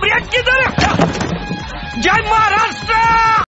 Break किधर जय महाराष्ट्र!